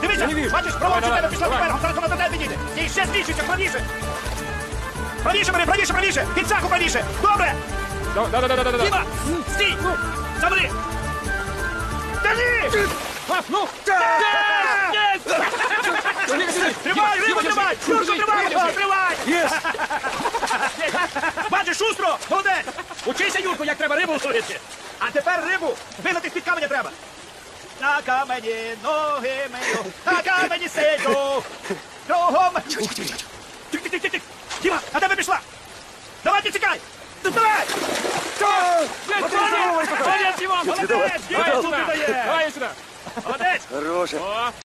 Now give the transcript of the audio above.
Дивися, не вижу. бачиш, праворуч у тебе пішла тепер, зараз вона до тебе підійде. Стій, ще збільшуйся, правіше. Правіше бери, правіше, правіше. Під саху правіше. Добре. Діма, стій. Забери. Тяни. А, ну! Тримай, рибу тримай. Шустро тримай, Юрко, тримай. Бачиш, шустро, молодець. Учися, Юрко, як треба рибу ловити. А тепер рибу вигнати з-під каменя треба. На камені ноги мию, на камені сиджу. Кругом. Тик-тик-тик-тик. Діма, а тебе пішла. Давай, не тікай. Давай. Молодець, Іван, молодець. Діма, тут сюда! дає. Давай сюда! Молодець. Хороше. О!